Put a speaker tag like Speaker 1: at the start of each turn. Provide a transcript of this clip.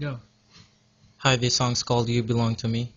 Speaker 1: Go.
Speaker 2: Hi, this song's called You Belong to Me.